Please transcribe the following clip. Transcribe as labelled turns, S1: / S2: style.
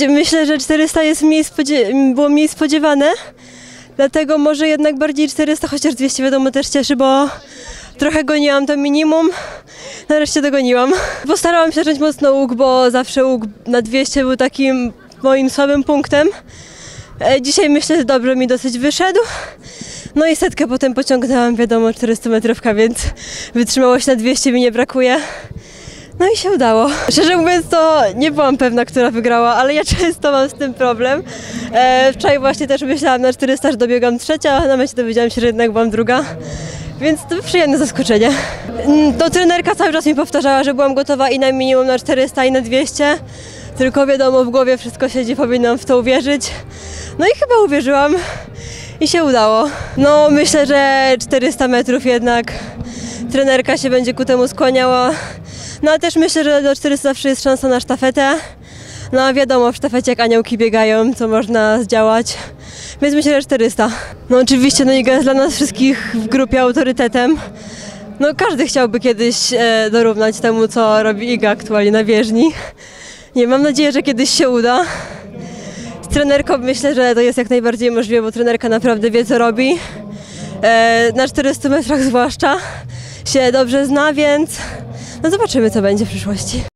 S1: Myślę, że 400 jest mniej było mniej spodziewane, dlatego może jednak bardziej 400, chociaż 200 wiadomo też cieszy, bo trochę goniłam to minimum, nareszcie dogoniłam. Postarałam się zacząć mocno łuk, bo zawsze łuk na 200 był takim moim słabym punktem. E, Dzisiaj myślę, że dobrze mi dosyć wyszedł. No i setkę potem pociągnęłam, wiadomo, 400 metrówka, więc wytrzymałości na 200 mi nie brakuje. No i się udało. Szczerze mówiąc, to nie byłam pewna, która wygrała, ale ja często mam z tym problem. E, wczoraj właśnie też myślałam na 400, że dobiegam trzecia, a na mecie dowiedziałam się, że jednak byłam druga. Więc to przyjemne zaskoczenie. Mm, To trenerka cały czas mi powtarzała, że byłam gotowa i na minimum na 400 i na 200. Tylko wiadomo, w głowie wszystko siedzi, powinnam w to uwierzyć. No i chyba uwierzyłam i się udało. No myślę, że 400 metrów jednak trenerka się będzie ku temu skłaniała. No ale też myślę, że do 400 zawsze jest szansa na sztafetę. No a wiadomo, w sztafecie jak aniołki biegają, co można zdziałać. Więc myślę, że 400. No oczywiście no Iga jest dla nas wszystkich w grupie autorytetem. No każdy chciałby kiedyś e, dorównać temu, co robi Iga aktualnie na bieżni. Nie, mam nadzieję, że kiedyś się uda. Z trenerką myślę, że to jest jak najbardziej możliwe, bo trenerka naprawdę wie, co robi. E, na 400 metrach zwłaszcza się dobrze zna, więc no zobaczymy, co będzie w przyszłości.